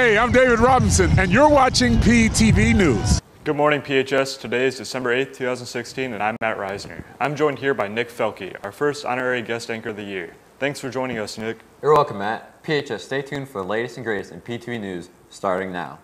Hey, I'm David Robinson, and you're watching PTV News. Good morning, PHS. Today is December 8th, 2016, and I'm Matt Reisner. I'm joined here by Nick Felke, our first honorary guest anchor of the year. Thanks for joining us, Nick. You're welcome, Matt. PHS, stay tuned for the latest and greatest in PTV News starting now.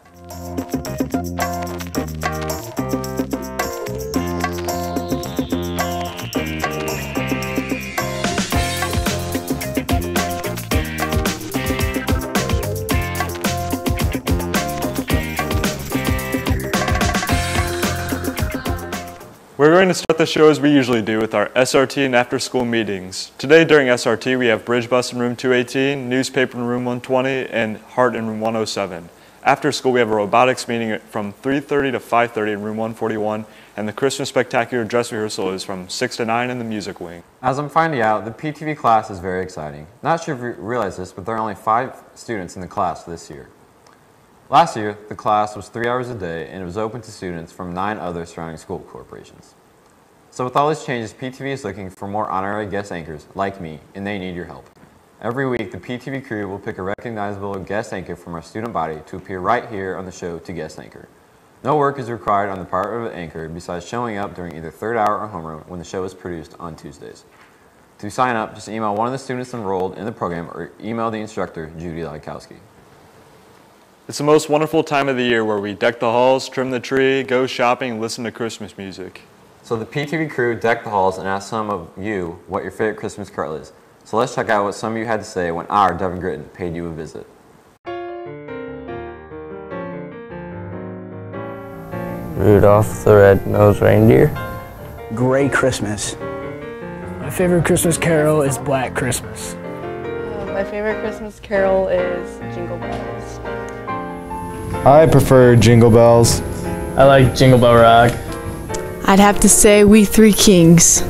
We're going to start the show as we usually do with our SRT and after school meetings. Today during SRT we have Bridge Bus in room 218, Newspaper in room 120, and Heart in room 107. After school we have a robotics meeting from 3.30 to 5.30 in room 141, and the Christmas Spectacular dress rehearsal is from 6 to 9 in the music wing. As I'm finding out, the PTV class is very exciting. Not sure if you realize this, but there are only five students in the class this year. Last year, the class was three hours a day and it was open to students from nine other surrounding school corporations. So with all these changes, PTV is looking for more honorary guest anchors like me, and they need your help. Every week, the PTV crew will pick a recognizable guest anchor from our student body to appear right here on the show to guest anchor. No work is required on the part of an anchor besides showing up during either third hour or homeroom when the show is produced on Tuesdays. To sign up, just email one of the students enrolled in the program or email the instructor, Judy Lykowski. It's the most wonderful time of the year where we deck the halls, trim the tree, go shopping, listen to Christmas music. So the PTV crew decked the halls and asked some of you what your favorite Christmas carol is. So let's check out what some of you had to say when our Devin Gritton paid you a visit. Rudolph the Red-Nosed Reindeer. Gray Christmas. My favorite Christmas carol is Black Christmas. Uh, my favorite Christmas carol is Jingle Bells. I prefer Jingle Bells. I like Jingle Bell Rock. I'd have to say We Three Kings.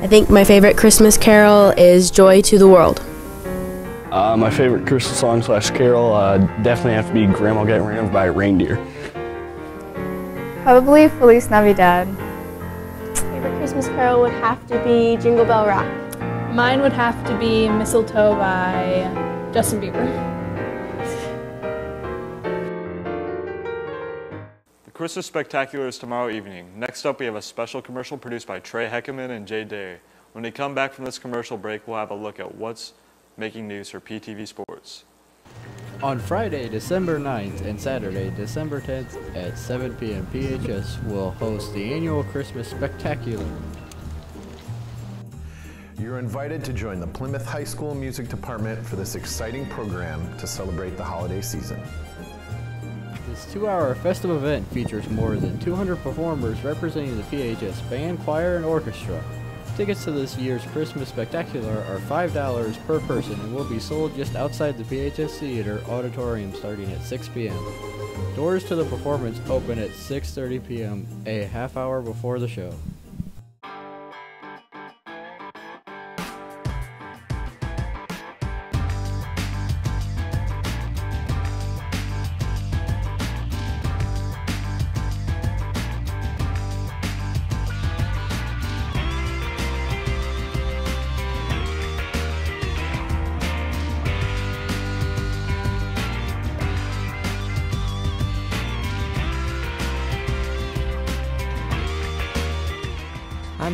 I think my favorite Christmas carol is Joy to the World. Uh, my favorite Christmas song slash carol uh, definitely have to be Grandma Got Ran by Reindeer. Probably Feliz Navidad. Favorite Christmas carol would have to be Jingle Bell Rock. Mine would have to be Mistletoe by Justin Bieber. Christmas Spectacular is tomorrow evening. Next up, we have a special commercial produced by Trey Heckerman and Jay Day. When we come back from this commercial break, we'll have a look at what's making news for PTV Sports. On Friday, December 9th and Saturday, December 10th at 7 p.m., PHS will host the annual Christmas Spectacular. You're invited to join the Plymouth High School Music Department for this exciting program to celebrate the holiday season. This two-hour festive event features more than 200 performers representing the PHS band, choir, and orchestra. Tickets to this year's Christmas Spectacular are $5 per person and will be sold just outside the PHS Theater auditorium starting at 6 p.m. Doors to the performance open at 6.30 p.m., a half hour before the show.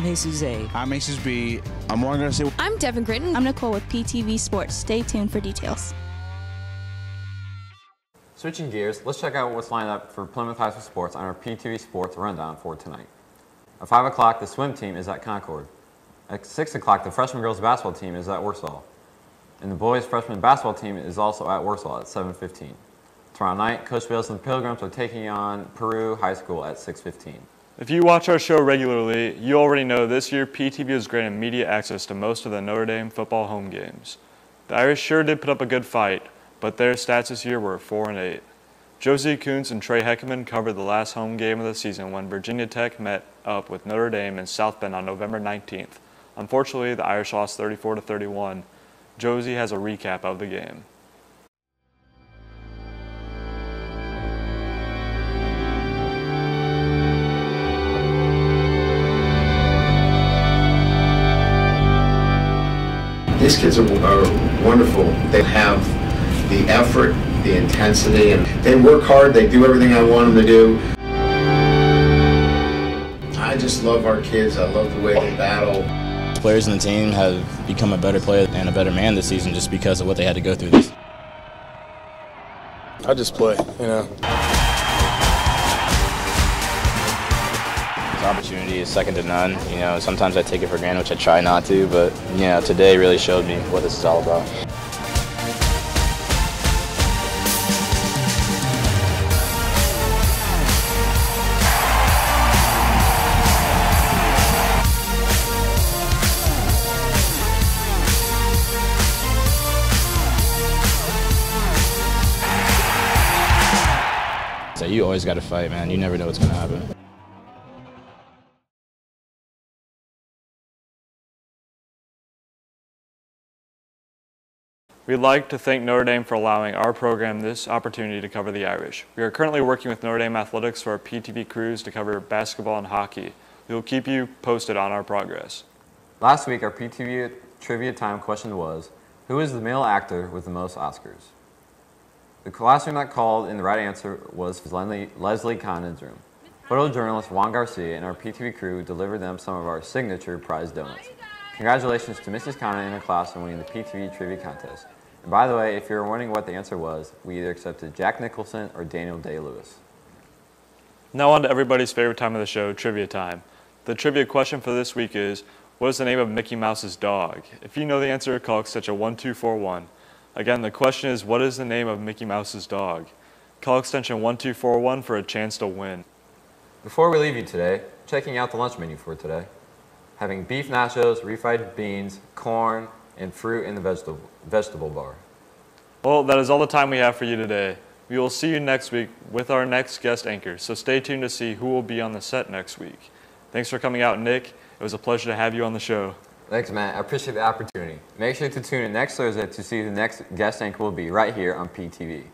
I'm Jesus A. I'm Jesus B. I'm more going to say. I'm Devin Gritton. I'm Nicole with PTV Sports. Stay tuned for details. Switching gears, let's check out what's lined up for Plymouth High School Sports on our PTV Sports Rundown for tonight. At 5 o'clock, the swim team is at Concord. At 6 o'clock, the freshman girls basketball team is at Warsaw. And the boys freshman basketball team is also at Warsaw at 7.15. Tomorrow night, Coach Bills and the Pilgrims are taking on Peru High School at 6.15. If you watch our show regularly, you already know this year PTV has granted media access to most of the Notre Dame football home games. The Irish sure did put up a good fight, but their stats this year were 4 and 8. Josie Kuntz and Trey Heckerman covered the last home game of the season when Virginia Tech met up with Notre Dame in South Bend on November 19th. Unfortunately, the Irish lost 34 to 31. Josie has a recap of the game. These kids are, are wonderful. They have the effort the intensity, and they work hard. They do everything I want them to do. I just love our kids. I love the way they battle. Players in the team have become a better player and a better man this season just because of what they had to go through this. I just play, you know. Opportunity is second to none. You know, sometimes I take it for granted, which I try not to, but you know, today really showed me what this is all about. So you always got to fight, man. You never know what's going to happen. We'd like to thank Notre Dame for allowing our program this opportunity to cover the Irish. We are currently working with Notre Dame Athletics for our PTV crews to cover basketball and hockey. We will keep you posted on our progress. Last week, our PTV trivia time question was, who is the male actor with the most Oscars? The classroom that called and the right answer was Leslie, Leslie Condon's room. Photojournalist Juan Garcia and our PTV crew delivered them some of our signature prize donuts. Congratulations to Mrs. Condon and her class on winning the PTV trivia contest. And by the way, if you're wondering what the answer was, we either accepted Jack Nicholson or Daniel Day-Lewis. Now on to everybody's favorite time of the show, trivia time. The trivia question for this week is, what is the name of Mickey Mouse's dog? If you know the answer, call extension 1241. Again, the question is, what is the name of Mickey Mouse's dog? Call extension 1241 for a chance to win. Before we leave you today, checking out the lunch menu for today. Having beef nachos, refried beans, corn, and fruit in the vegetable, vegetable bar. Well, that is all the time we have for you today. We will see you next week with our next guest anchor, so stay tuned to see who will be on the set next week. Thanks for coming out, Nick. It was a pleasure to have you on the show. Thanks, Matt. I appreciate the opportunity. Make sure to tune in next Thursday to see who the next guest anchor will be right here on PTV.